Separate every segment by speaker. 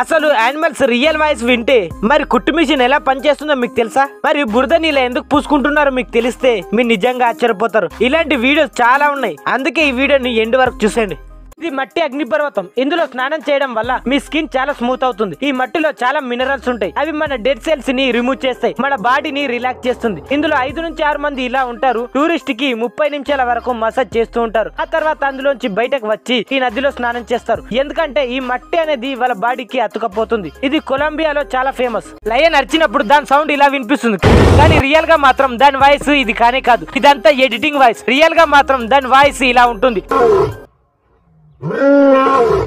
Speaker 1: అసలు animals real voice వింటే మరి కుట్టు మిషన్ ఎలా పనిచేస్తుందో మీకు తెలుసా? మరి బురద నీళ్ళ ఎందుకు పూసుకుంటున్నారో మీకు తెలిస్తే మీరు నిజంగా ఆశ్చర్యపోతారు. ఇలాంటి వీడియోస్ చాలా ఉన్నాయి. అందుకే ఈ వీడియోని ఎండ్ వరకు చూసేయండి. ఇది మట్టి అగ్నిపర్వతం. ఇందులో స్నానం చేయడం వల్ల మీ స్కిన్ చాలా స్మూత్ అవుతుంది. ఈ మట్టిలో చాలా మినరల్స్ ఉంటాయి. అవి మన డెడ్ సెల్స్ని రిమూవ్ చేస్తాయి. మన బాడీని రిలాక్స్ చేస్తుంది. ఇందులో ఐదు నుంచి ఆరు మంది ఇలా ఉంటారు. టూరిస్ట్కి ముప్పై నిమిషాల వరకు మసాజ్ చేస్తూ ఉంటారు. ఆ తర్వాత అందులోంచి బయటకు వచ్చి ఈ నదిలో స్నానం చేస్తారు. ఎందుకంటే ఈ మట్టి అనేది వాళ్ళ బాడీకి అతుకపోతుంది. ఇది కొలంబియాలో చాలా ఫేమస్. లయన్ అరిచినప్పుడు దాని సౌండ్ ఇలా వినిపిస్తుంది. కానీ రియల్గా మాత్రం దాని వాయిస్ ఇది కానే కాదు. ఇదంతా ఎడిటింగ్ వాయిస్. రియల్గా మాత్రం దాని వాయిస్ ఇలా ఉంటుంది.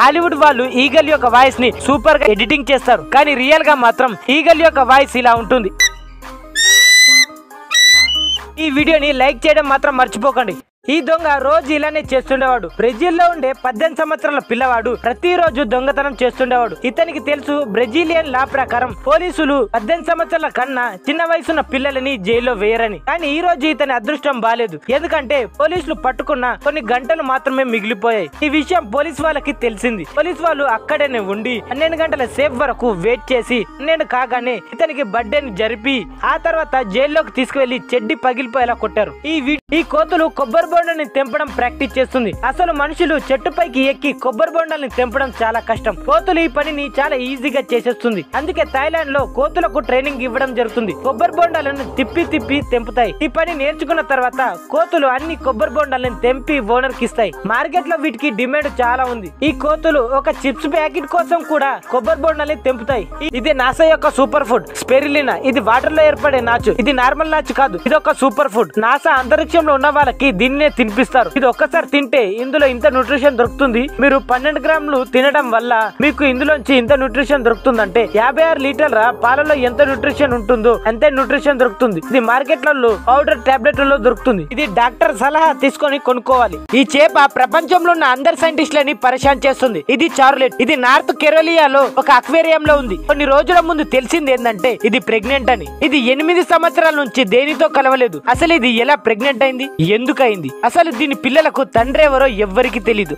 Speaker 1: హాలీవుడ్ వాళ్ళు ఈగల్ యొక్క వాయిస్ని సూపర్గా ఎడిటింగ్ చేస్తారు. కానీ రియల్గా మాత్రం ఈగల్ యొక్క వాయిస్ ఇలా ఉంటుంది. ఈ వీడియోని లైక్ చేయడం మాత్రం మర్చిపోకండి. ఈ దొంగ రోజు ఇలానే చేస్తుండేవాడు. బ్రెజిల్లో ఉండే పద్దెనిమిది సంవత్సరాల పిల్లవాడు ప్రతిరోజు దొంగతనం చేస్తుండేవాడు. ఇతనికి తెలుసు బ్రెజిలియన్ లా ప్రకారం పోలీసులు పద్దెనిమిది సంవత్సరాల కన్నా చిన్న వయసున్న పిల్లలని జైల్లో వేయరని. కానీ ఈ రోజు ఇతని అదృష్టం బాలేదు. ఎందుకంటే పోలీసులు పట్టుకున్న కొన్ని గంటలు మాత్రమే మిగిలిపోయాయి. ఈ విషయం పోలీస్ వాళ్ళకి తెలిసింది. పోలీస్ వాళ్ళు అక్కడనే ఉండి పన్నెండు గంటల సేఫ్ వరకు వెయిట్ చేసి పన్నెండు కాగానే ఇతనికి బర్త్డేని జరిపి ఆ తర్వాత జైల్లోకి తీసుకువెళ్ళి చెడ్డి పగిలిపోయేలా కొట్టారు. ఈ ఈ కోతులు కొబ్బరి బొండని తెంపడం ప్రాక్టీస్ చేస్తుంది. అసలు మనుషులు చెట్టుపైకి ఎక్కి కొబ్బరి బొండాలని తెంపడం చాలా కష్టం. కోతులు ఈ పనిని చాలా ఈజీగా చేసేస్తుంది. అందుకే థాయిలాండ్లో కోతులకు ట్రైనింగ్ ఇవ్వడం జరుగుతుంది. కొబ్బరి బొండాలను తిప్పి తిప్పి తెంపుతాయి. ఈ పని నేర్చుకున్న తర్వాత కోతులు అన్ని కొబ్బరి బొండాలను తెంపి ఓనర్కి ఇస్తాయి. మార్కెట్లో వీటికి డిమాండ్ చాలా ఉంది. ఈ కోతులు ఒక చిప్స్ ప్యాకెట్ కోసం కూడా కొబ్బరి బొండాలని తెంపుతాయి. ఇది నాసా యొక్క సూపర్ ఫుడ్. స్పెరిలినా. ఇది వాటర్లో ఏర్పడే నాచు. ఇది నార్మల్ నాచు కాదు. ఇది ఒక సూపర్ ఫుడ్. నాసా అంతరిక్షంలో ఉన్న వాళ్ళకి దీన్ని తినిపిస్తారు. ఇది ఒక్కసారి తింటే ఇందులో ఇంత న్యూట్రిషన్ దొరుకుతుంది. మీరు పన్నెండు గ్రాములు తినడం వల్ల మీకు ఇందులోంచి ఇంత న్యూట్రిషన్ దొరుకుతుందంటే యాభై ఆరు లీటర్ల పాలలో ఎంత న్యూట్రిషన్ ఉంటుందో అంతే న్యూట్రిషన్ దొరుకుతుంది. ఇది మార్కెట్లలో పౌడర్ టాబ్లెట్లలో దొరుకుతుంది. ఇది డాక్టర్ సలహా తీసుకొని కొనుక్కోవాలి. ఈ చేప ప్రపంచంలో ఉన్న అందరు సైంటిస్టులని పరిశాన్ చేస్తుంది. ఇది చార్లెట్. ఇది నార్త్ కెరోలియాలో ఒక అక్వేరియం లో ఉంది. కొన్ని రోజుల ముందు తెలిసింది ఏంటంటే ఇది ప్రెగ్నెంట్ అని. ఇది ఎనిమిది సంవత్సరాల నుంచి దేనితో కలవలేదు. అసలు ఇది ఎలా ప్రెగ్నెంట్ అయింది? ఎందుకు అయింది అసలు దీని పిల్లలకు తండ్రి ఎవరో ఎవ్వరికి తెలీదు.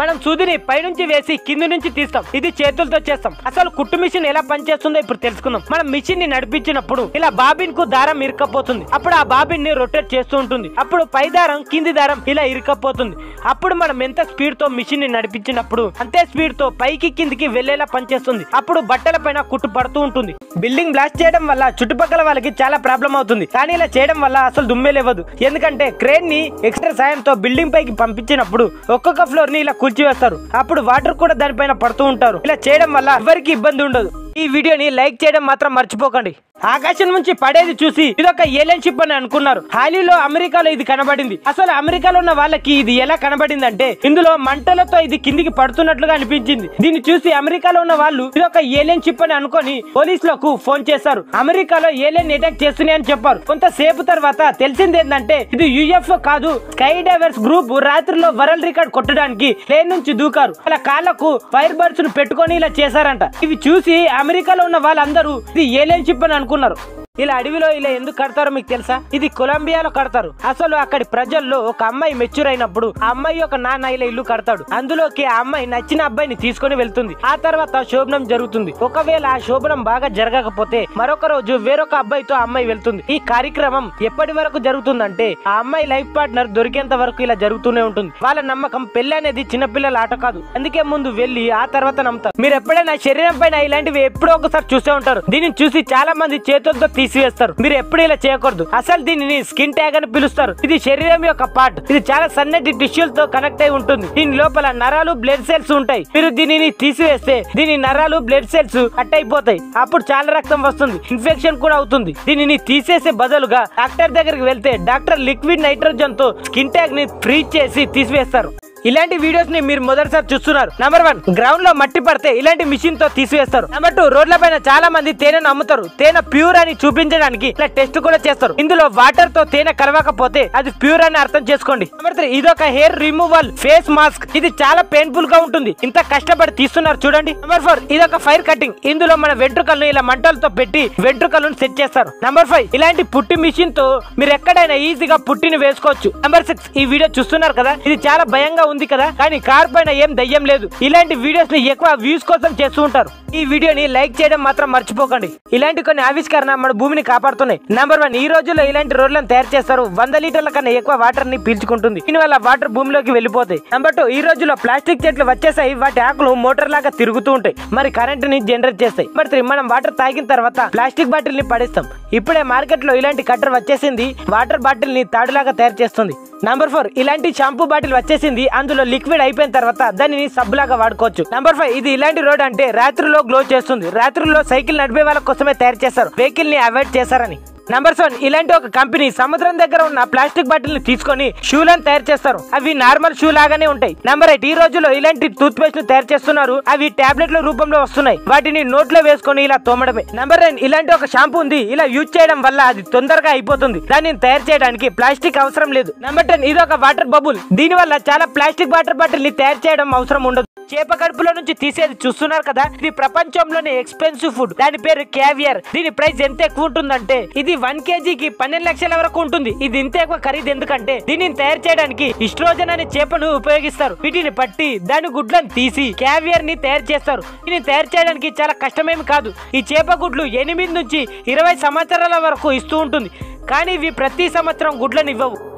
Speaker 1: మనం సూదిని పైనుంచి వేసి కింది నుంచి తీస్తాం. ఇది చేతులతో చేస్తాం. అసలు కుట్టు మిషన్ ఎలా పనిచేస్తుందో ఇప్పుడు తెలుసుకుందాం. మనం మిషన్ని నడిపించినప్పుడు ఇలా బాబిన్కు దారం ఇరకపోతుంది అప్పుడు ఆ బాబిన్ని రొటేట్ చేస్తూ ఉంటుంది. అప్పుడు పై దారం కింది దారం ఇలా ఇరకపోతుంది అప్పుడు మనం ఎంత స్పీడ్తో మిషన్ని నడిపించినప్పుడు అంతే స్పీడ్తో పైకి కిందికి వెళ్ళేలా పనిచేస్తుంది. అప్పుడు బట్టల పైన కుట్టు పడుతూ ఉంటుంది. బిల్డింగ్ బ్లాస్ట్ చేయడం వల్ల చుట్టుపక్కల వాళ్ళకి చాలా ప్రాబ్లం అవుతుంది. కానీ ఇలా చేయడం వల్ల అసలు దుమ్మే లేవదు. ఎందుకంటే క్రేన్ని ఎక్స్ట్రా సాయంతో బిల్డింగ్ పైకి పంపించినప్పుడు ఒక్కొక్క ఫ్లోర్ని ఇలా కూల్చివేస్తారు. అప్పుడు వాటర్ కూడా దానిపైన పడుతూ ఉంటారు. ఇలా చేయడం వల్ల ఎవరికి ఇబ్బంది ఉండదు. ఈ వీడియోని లైక్ చేయడం మాత్రం మర్చిపోకండి. ఆకాశం నుంచి పడేది చూసి ఇది ఒక ఏలియన్ షిప్ అని అనుకున్నారు. హాలీలో అమెరికాలో ఇది కనబడింది. అసలు అమెరికాలో ఉన్న వాళ్ళకి ఇది ఎలా కనబడింది అంటే ఇందులో మంటలతో ఇది కిందికి పడుతున్నట్లుగా అనిపించింది. దీన్ని చూసి అమెరికాలో ఉన్న వాళ్ళు ఇది ఒక ఏలియన్ షిప్ అని అనుకొని పోలీసులకు ఫోన్ చేశారు. అమెరికాలో ఏలియన్ అటాక్ చేస్తున్నాయి అని చెప్పారు. కొంతసేపు తర్వాత తెలిసింది ఏంటంటే ఇది యుఎఫ్ఓ కాదు స్కై డైవర్స్ గ్రూప్ రాత్రిలో వరల్డ్ రికార్డ్ కొట్టడానికి ప్లేన్ నుంచి దూకారు. వాళ్ళ కాళ్ళకు ఫైర్ బర్డ్స్ను పెట్టుకొని ఇలా చేశారంట. ఇవి చూసి అమెరికాలో ఉన్న వాళ్ళందరూ ఇది ఏలియన్ షిప్ అని అనుకున్నారు. అనుకున్నారు ఇలా అడవిలో ఇలా ఎందుకు కడతారో మీకు తెలుసా? ఇది కొలంబియాలో కడతారు. అసలు అక్కడి ప్రజల్లో ఒక అమ్మాయి మెచ్యూర్ అయినప్పుడు ఆ అమ్మాయి యొక్క నాన్న ఇలా ఇల్లు కడతాడు. అందులోకి ఆ అమ్మాయి నచ్చిన అబ్బాయిని తీసుకొని వెళ్తుంది. ఆ తర్వాత శోభనం జరుగుతుంది. ఒకవేళ ఆ శోభనం బాగా జరగకపోతే మరొక రోజు వేరొక అబ్బాయితో ఆ అమ్మాయి వెళ్తుంది. ఈ కార్యక్రమం ఎప్పటి వరకు జరుగుతుందంటే ఆ అమ్మాయి లైఫ్ పార్ట్నర్ దొరికేంత వరకు ఇలా జరుగుతూనే ఉంటుంది. వాళ్ళ నమ్మకం పెళ్ళి అనేది చిన్నపిల్లల ఆట కాదు. అందుకే ముందు వెళ్ళి ఆ తర్వాత నమ్ముతారు. మీరు ఎప్పుడైనా శరీరం పైన ఇలాంటివి ఎప్పుడో ఒకసారి చూసే ఉంటారు. దీనిని చూసి చాలా మంది చేతులతో తీసివేస్తారు. మీరు ఎప్పుడు ఇలా చేయకూడదు. అసలు దీనిని స్కిన్ ట్యాగ్ అని పిలుస్తారు. ఇది శరీరం యొక్క పార్ట్. ఇది చాలా సన్నటి టిష్యూలతో కనెక్ట్ అయి ఉంటుంది. దీని లోపల నరాలు బ్లడ్ సెల్స్ ఉంటాయి. మీరు దీనిని తీసివేస్తే దీని నరాలు బ్లడ్ సెల్స్ కట్ అయిపోతాయి. అప్పుడు చాలా రక్తం వస్తుంది. ఇన్ఫెక్షన్ కూడా అవుతుంది. దీనిని తీసేసే బదులుగా డాక్టర్ దగ్గరికి వెళ్తే డాక్టర్ లిక్విడ్ నైట్రోజన్తో స్కిన్ ట్యాగ్ని ఫ్రీ చేసి తీసివేస్తారు. ఇలాంటి వీడియోస్ని మీరు మొదటిసారి చూస్తున్నారు. నెంబర్ వన్ గ్రౌండ్లో మట్టి పడితే ఇలాంటి మిషన్తో తీసివేస్తారు. నెంబర్ టూ రోడ్ల పైన చాలా మంది తేనెను అమ్ముతారు. తేనె ప్యూర్ అని చూపించడానికి ఇలా టెస్ట్ కూడా చేస్తారు. ఇందులో వాటర్తో తేనె కలవకపోతే అది ప్యూర్ అని అర్థం చేసుకోండి. నెంబర్ త్రీ ఇది ఒక హెయిర్ రిమూవల్ ఫేస్ మాస్క్ ఇది చాలా పెయిన్ఫుల్గా ఉంటుంది. ఇంత కష్టపడి తీస్తున్నారు చూడండి. నెంబర్ ఫోర్ ఇది ఒక ఫైర్ కటింగ్ ఇందులో మన వెంట్రుకలను ఇలా మంటలతో పెట్టి వెంట్రుకలను సెట్ చేస్తారు. నెంబర్ ఫైవ్ ఇలాంటి పుట్టి మిషన్తో మీరు ఎక్కడైనా ఈజీగా పుట్టిని వేసుకోవచ్చు. నెంబర్ సిక్స్ ఈ వీడియో చూస్తున్నారు కదా? ఇది చాలా భయంగా ఉంది కదా కానీ కార్ పైన ఏం దయ్యం లేదు. ఇలాంటి వీడియోస్ని ఎక్కువ వ్యూస్ కోసం చేస్తూ ఉంటారు. ఈ వీడియోని లైక్ చేయడం మాత్రం మర్చిపోకండి. ఇలాంటి కొన్ని ఆవిష్కరణ మన భూమిని కాపాడుతున్నాయి. నంబర్ వన్ ఈ రోజుల్లో ఇలాంటి రోడ్లను తయారు చేస్తారు. వంద లీటర్ల కన్నా ఎక్కువ వాటర్ని పీల్చుకుంటుంది. దీనివల్ల వాటర్ భూమిలోకి వెళ్ళిపోతాయి. నంబర్ టూ ఈ రోజుల్లో ప్లాస్టిక్ చెట్లు వచ్చేసాయి. వాటి ఆకులు మోటార్ లాగా తిరుగుతూ ఉంటాయి. మరి కరెంట్ని జనరేట్ చేస్తాయి. మరి త్రీ, మనం వాటర్ తాగిన తర్వాత ప్లాస్టిక్ బాటిల్ని పడేస్తాం. ఇప్పుడే మార్కెట్లో ఇలాంటి కట్టర్ వచ్చేసింది. వాటర్ బాటిల్ని తాడులాగా తయారు చేస్తుంది. నంబర్ ఫోర్ ఇలాంటి షాంపూ బాటిల్ వచ్చేసింది. అందులో లిక్విడ్ అయిపోయిన తర్వాత దానిని సబ్బు లాగా వాడుకోవచ్చు. నంబర్ ఫైవ్ ఇది ఇలాంటి రోడ్ అంటే రాత్రిలో గ్లో చేస్తుంది. రాత్రిలో సైకిల్ నడిపే వాళ్ళ కోసమే తయారు చేస్తారు. వెహికల్ని అవాయిడ్ చేశారని నంబర్ సెవెన్ ఇలాంటి ఒక కంపెనీ సముద్రం దగ్గర ఉన్న ప్లాస్టిక్ బాటిల్ని తీసుకొని షూలను తయారు చేస్తారు. అవి నార్మల్ షూ లాగానే ఉంటాయి. నంబర్ ఎయిట్ ఈ రోజుల్లో ఇలాంటి టూత్ పేస్ట్ను తయారు చేస్తున్నారు. అవి టాబ్లెట్ల రూపంలో వస్తున్నాయి. వాటిని నోట్లో వేసుకొని ఇలా తోమడమే. నంబర్ నైన్ ఇలాంటి ఒక షాంపూ ఉంది. ఇలా యూజ్ చేయడం వల్ల అది తొందరగా అయిపోతుంది. దానిని తయారు చేయడానికి ప్లాస్టిక్ అవసరం లేదు. నంబర్ టెన్ ఇది ఒక వాటర్ బబుల్ దీని వల్ల చాలా ప్లాస్టిక్ వాటర్ బాటిల్ని తయారు చేయడం అవసరం ఉండదు. చేప కడుపులో నుంచి తీసేది చూస్తున్నారు కదా? ఇది ప్రపంచంలోనే ఎక్స్పెన్సివ్ ఫుడ్ దాని పేరు క్యావియర్. దీని ప్రైస్ ఎంత ఎక్కువ ఉంటుందంటే ఇది వన్ కేజీకి పన్నెండు లక్షల వరకు ఉంటుంది. ఇది ఇంత ఎక్కువ ఖరీదు ఎందుకంటే దీనిని తయారు చేయడానికి ఇస్ట్రోజన్ అనే చేపను ఉపయోగిస్తారు. వీటిని పట్టి దాని గుడ్లను తీసి క్యావియర్ని తయారు చేస్తారు. దీన్ని తయారు చేయడానికి చాలా కష్టమేమి కాదు. ఈ చేప గుడ్లు ఎనిమిది నుంచి ఇరవై సంవత్సరాల వరకు ఇస్తూ ఉంటుంది. కానీ ఇవి ప్రతి సంవత్సరం గుడ్లను ఇవ్వవు.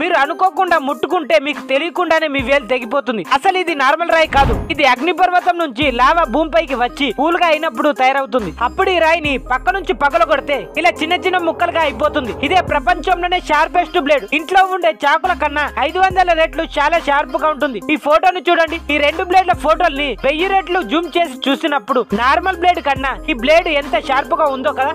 Speaker 1: మీరు అనుకోకుండా ముట్టుకుంటే మీకు తెలియకుండానే మీ వేలు తెగిపోతుంది. అసలు ఇది నార్మల్ రాయి కాదు. ఇది అగ్నిపర్వతం నుంచి లావా భూమిపైకి వచ్చి పూలుగా అయినప్పుడు తయారవుతుంది. అప్పుడు ఈ రాయిని పక్క నుంచి పగల కొడితే ఇలా చిన్న చిన్న ముక్కలుగా అయిపోతుంది. ఇదే ప్రపంచంలోనే షార్పెస్ట్ బ్లేడ్. ఇంట్లో ఉండే చాకుల కన్నా ఐదు వందల రెట్లు చాలా షార్ప్గా ఉంటుంది. ఈ ఫోటోని చూడండి. ఈ రెండు బ్లేడ్ల ఫోటోల్ని వెయ్యి రెట్లు జూమ్ చేసి చూసినప్పుడు నార్మల్ బ్లేడ్ కన్నా ఈ బ్లేడ్ ఎంత షార్ప్గా ఉందో కదా.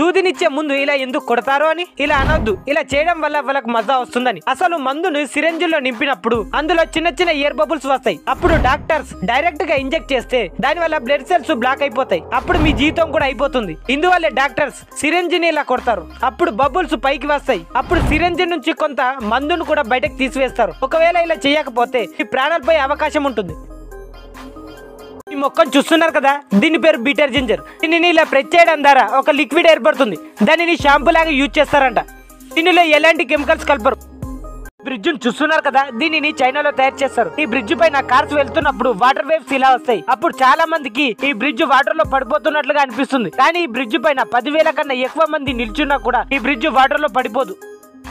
Speaker 1: సూదినిచ్చే ముందు ఇలా ఎందుకు కొడతారో అని? ఇలా అనొద్దు. ఇలా చేయడం వల్ల వాళ్ళకు మజా వస్తుందని. అసలు మందును సిరంజిల్లో నింపినప్పుడు అందులో చిన్న చిన్న ఇయర్ బబుల్స్ వస్తాయి. అప్పుడు డాక్టర్స్ డైరెక్ట్గా ఇంజెక్ట్ చేస్తే దాని వల్ల బ్లడ్ సెల్స్ బ్లాక్ అయిపోతాయి. అప్పుడు మీ జీవితం కూడా అయిపోతుంది. ఇందువల్లే డాక్టర్స్ సిరంజిని ఇలా కొడతారు. అప్పుడు బబుల్స్ పైకి వస్తాయి. అప్పుడు సిరంజి నుంచి కొంత మందును కూడా బయటకు తీసివేస్తారు. ఒకవేళ ఇలా చేయకపోతే ఈ ప్రాణాలపై అవకాశం ఉంటుంది. ఈ మొక్కను చూస్తున్నారు కదా? దీని పేరు బీటర్ జింజర్. దీనిని ఇలా ప్రెస్ చేయడం ద్వారా ఒక లిక్విడ్ ఏర్పడుతుంది. దానిని షాంపూ లాగా యూజ్ చేస్తారంట. దీనిలో ఎలాంటి కెమికల్స్ కలపరు. బ్రిడ్జ్ చూస్తున్నారు కదా? దీనిని చైనాలో తయారు చేస్తారు. ఈ బ్రిడ్జ్ పైన కార్స్ వెళ్తున్నప్పుడు వాటర్ వేవ్స్ ఇలా వస్తాయి. అప్పుడు చాలా మందికి ఈ బ్రిడ్జ్ వాటర్లో పడిపోతున్నట్లుగా అనిపిస్తుంది. కానీ ఈ బ్రిడ్జ్ పైన పదివేల కన్నా ఎక్కువ మంది నిల్చున్నా కూడా ఈ బ్రిడ్జ్ వాటర్లో పడిపోదు.